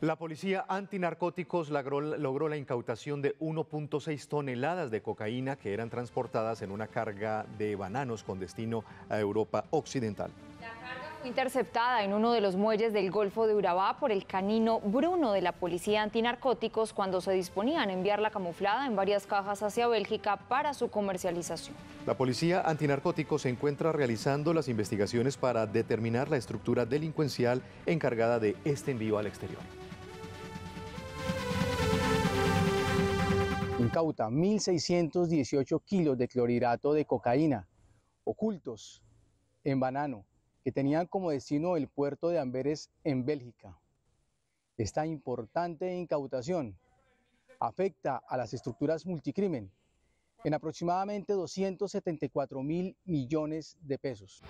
La policía antinarcóticos logró, logró, la incautación de 1.6 toneladas de cocaína que eran transportadas en una carga de bananos con destino a Europa Occidental. La carga fue interceptada en uno de los muelles del Golfo de Urabá por el canino Bruno de la policía antinarcóticos cuando se disponían a enviarla camuflada en varias cajas hacia Bélgica para su comercialización. La policía antinarcóticos se encuentra realizando las investigaciones para determinar la estructura delincuencial encargada de este envío al exterior. Incauta 1.618 kilos de clorhidrato de cocaína ocultos en banano que tenían como destino el puerto de Amberes en Bélgica. Esta importante incautación afecta a las estructuras multicrimen en aproximadamente 274 mil millones de pesos.